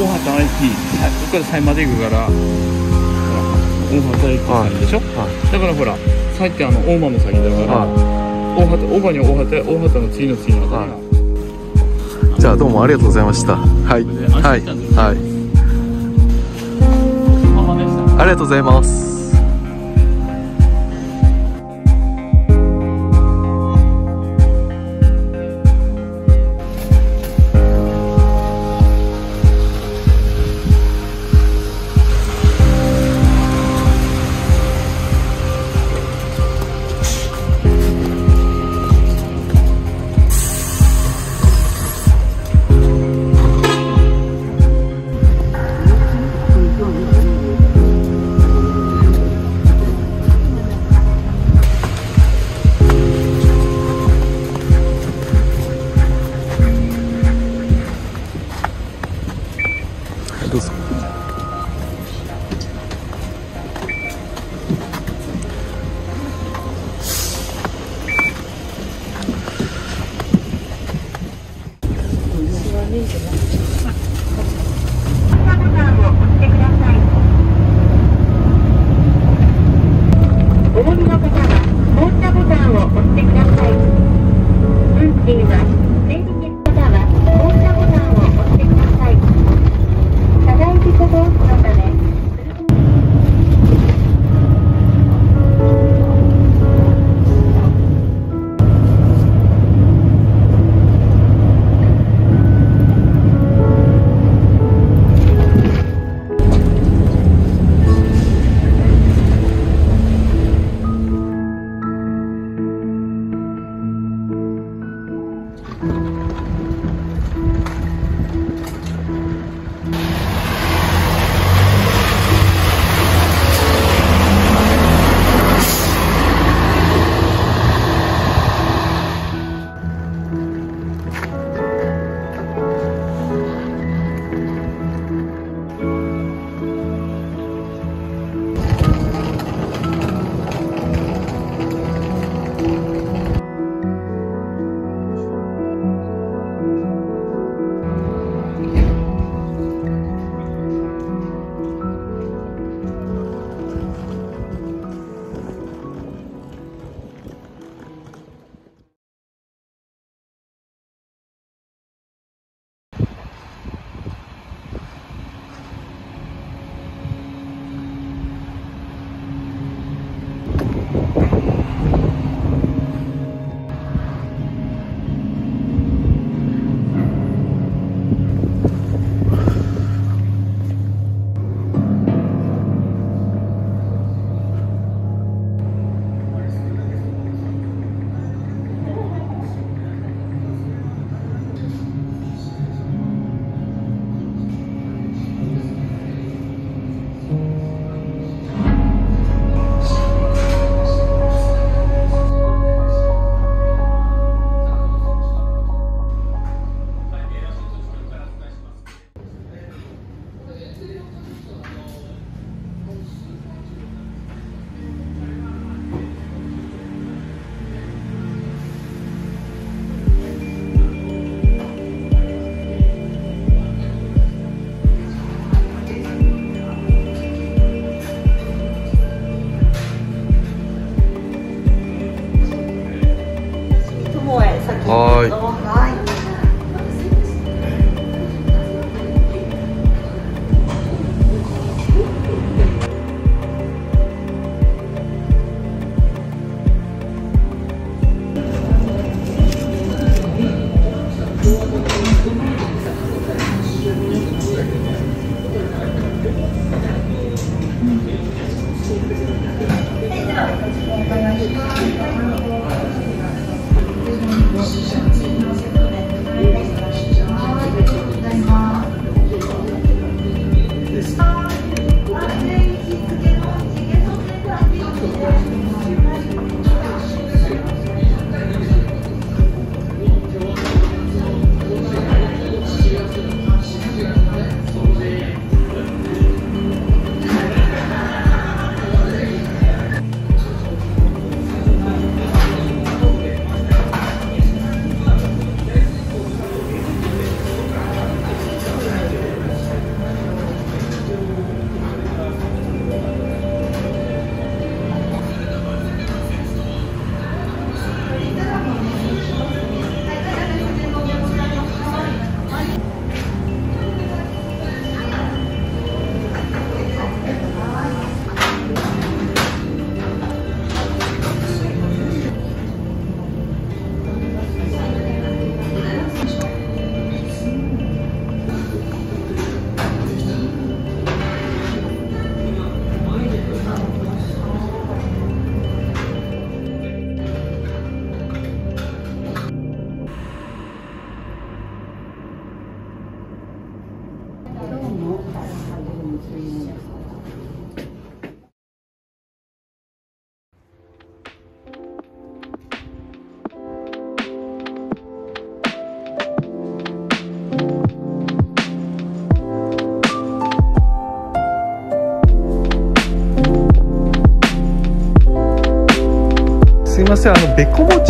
大畑駅さここから西まで行くからほら大畑駅先でしょ、はだからほらさっきあの大間の先だから、大畑大場には大畑大畑の次の次のあたりが、い。じゃあどうもありがとうございました。はい。はい。はい。ありがとうございますはーいすい私はあのべこ餅っ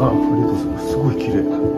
あありがとうごいます。すごい綺麗。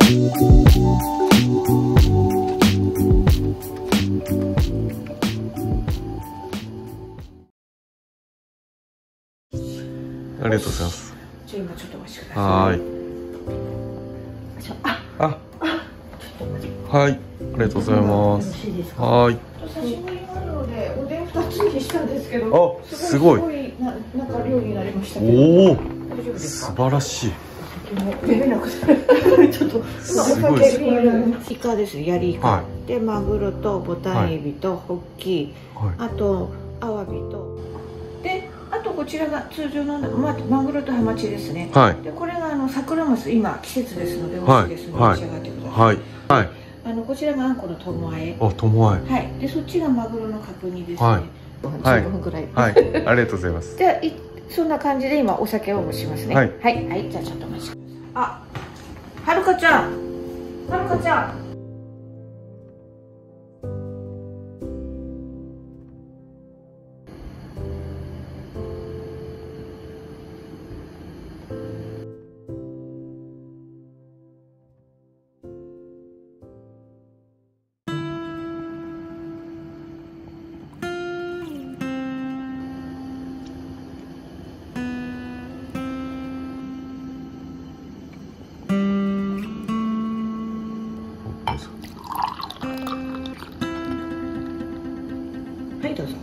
はーいはい。ありがとうございます。はーい久しぶりなのでおでん二つにしたんですけどあすごい。すごいななんか料理になりましたけど。おお素か？晴らしい。ちょっとすごいお酒イカですねヤリイカ、はでマグロとボタンエビとホッキ、はあとアワビととこちらが通常の、ま、マグロとハマチですね。いはい。でこれがあの桜マス今季節ですので美はい。味しいですので、はい。召し上がってください、はい。はい。あのこちらがあんこのともあえ。あともあいはい。でそっちがマグロの角煮ですね、はい。はい。15分ぐらい、はい。ありがとうございます。じゃあいそんな感じで今お酒を蒸しますね。はい。はい、はい、じゃあちょっとお待ちください。あはるかちゃん。はるかちゃん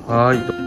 はい。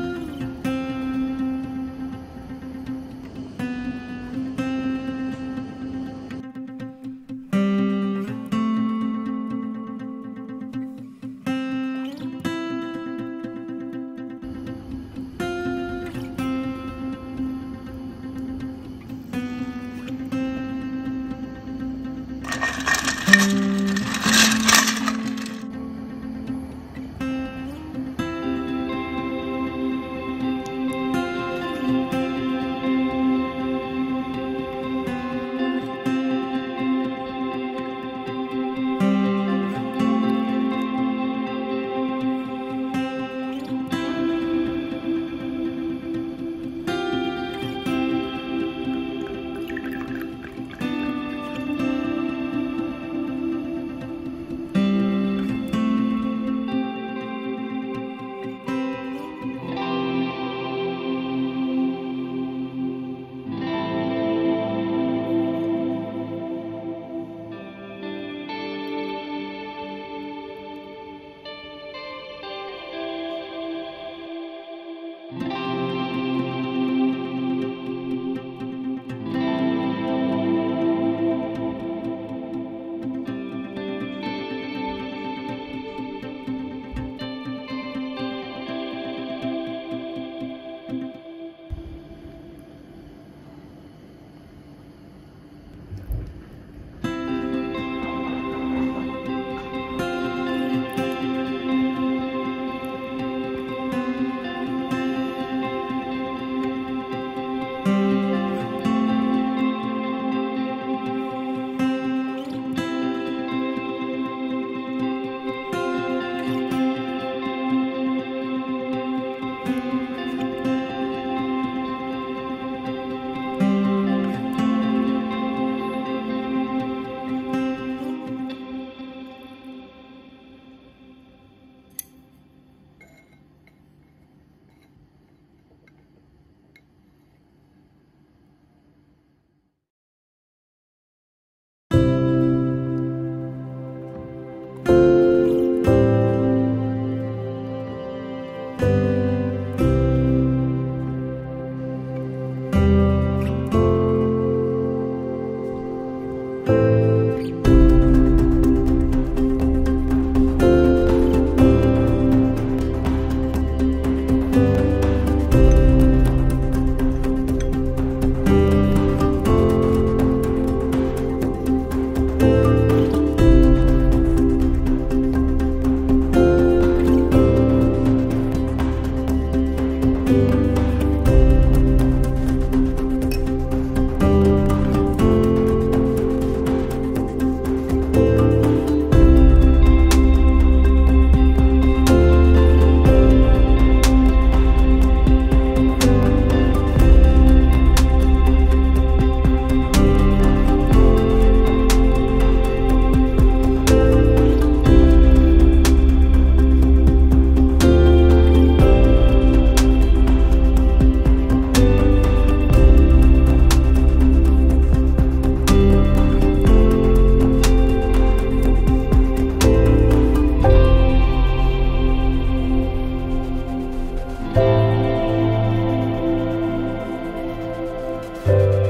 Bye.